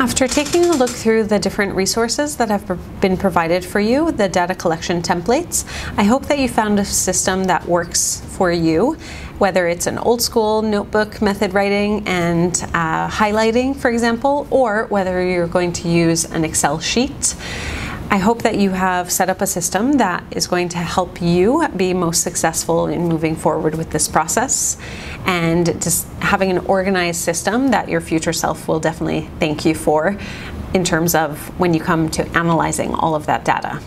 After taking a look through the different resources that have been provided for you, the data collection templates, I hope that you found a system that works for you, whether it's an old school notebook method writing and uh, highlighting, for example, or whether you're going to use an Excel sheet. I hope that you have set up a system that is going to help you be most successful in moving forward with this process and just having an organized system that your future self will definitely thank you for in terms of when you come to analyzing all of that data.